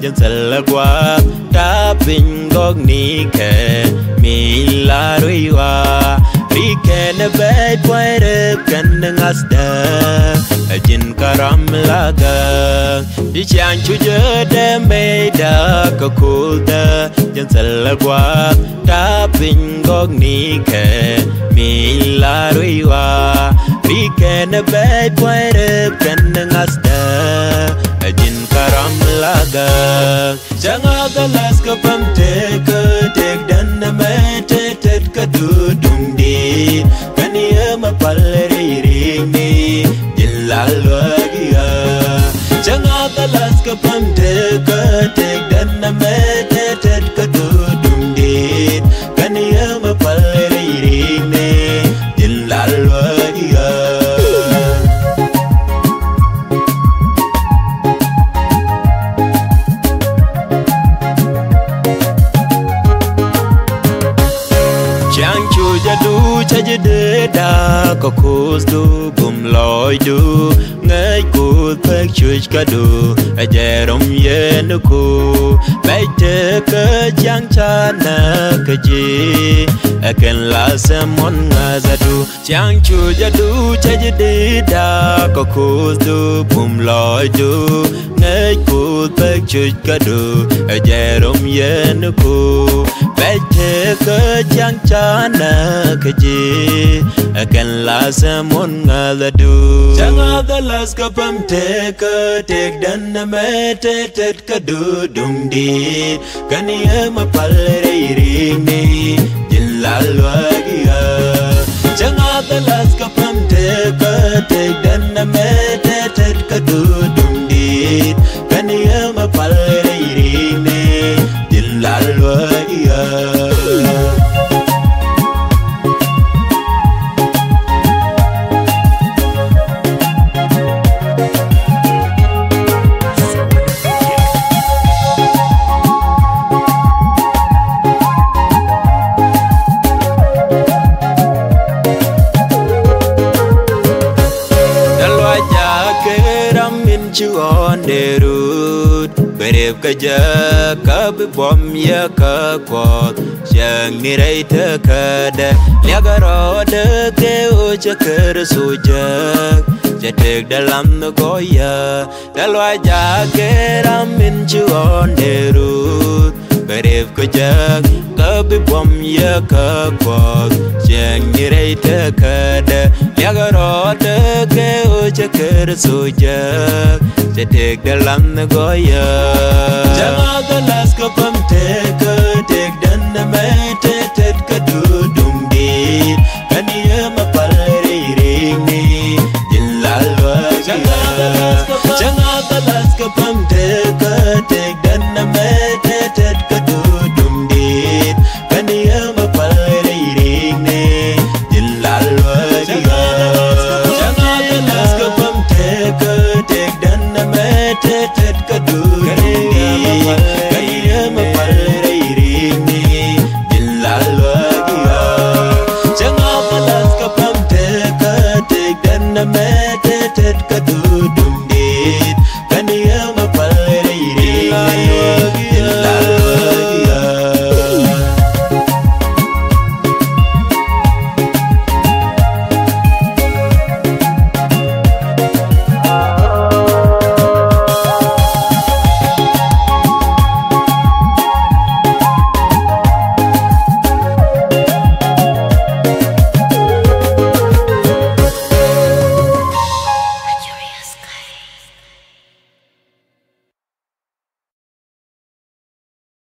dân sân là quá ta bình góc ni ajin karam laga di chang chu je de me da ko cool da raga janga dalas ka pam te ka tek dan na me te tet ka du dum di kani ma pal ri ri ni dilal wa giya janga dalas ka pam te ka tek da có kus du bùm loi du ngai ku phek chui ka du a je rom ye nu ku bai te ka chang cha na ka ji a ken la sa mon nga za du chang chu ja du cha ja de da có kus du bùm loi du ngai ku phek chui ka du a je rom ye nu ku bai te ka chang cha na ka ji akan la sa mon nga la du changa da las ka pam te ka tek dan na me te tet ka du dum di kan ye ma pal re ring ni jin la lwa gi ya changa da las ka pam te ka tek dan na me te tet ka du di chu on de rut. Berep ka ja ka bi bom ya ka ko Chang ni rai ta ka da. Ya ga ro de ke o cha ker su ja. Cha tek da lam no ko ya. Da lo ja ke ram min chu on de rut. Berep ka ja ka bi bom ya ka ko Chang ni rai ta ka da. Lia ga ro de ke u cha ker su jak Cha tek dalam no goya Jama galas ka pam te ka tek dan na me